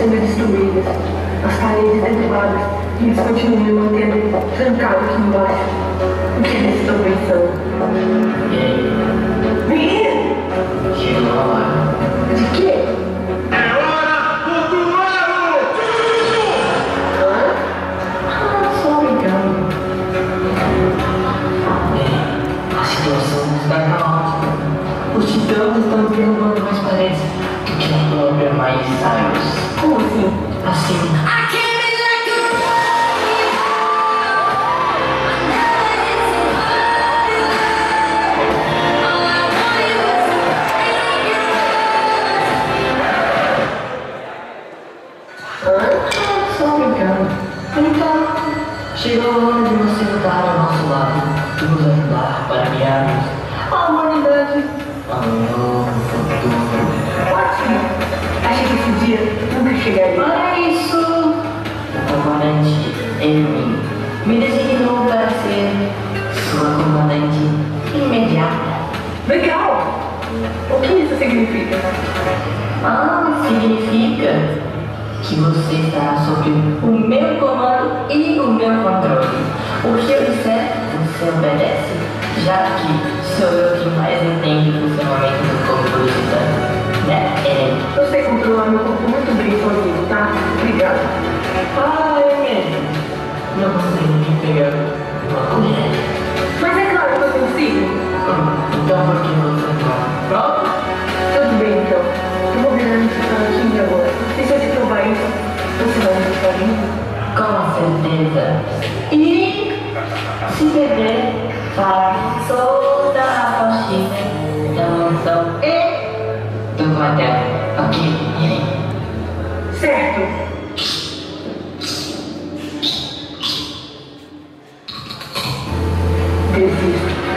sendo destruídas, as paredes derrubadas, e eles continuam me mantendo trancado aqui embaixo. O que eles estão pensando? Menino! Chegou a hora. De quê? É hora do duelo! Hã? Ah, só brincando. Bem, a situação está caótica. Os titãs estão derrubando mais paredes do que a própria Miley Cyrus. Chegou a hora de você lutar ao nosso lado e nos ajudar para guiarmos a humanidade a um novo futuro. Ótimo! Achei que esse dia nunca chegaria. Para isso, o comandante Amy me designou para ser sua comandante imediata. Legal! O que isso significa? Ah, significa que você estará sob o meu comando e o meu controle. O que eu disser, você obedece, já que sou eu que mais entende Sim, com certeza. E se beber, vai toda a faxina da mansão e do hotel. Ok, Certo. Desisto.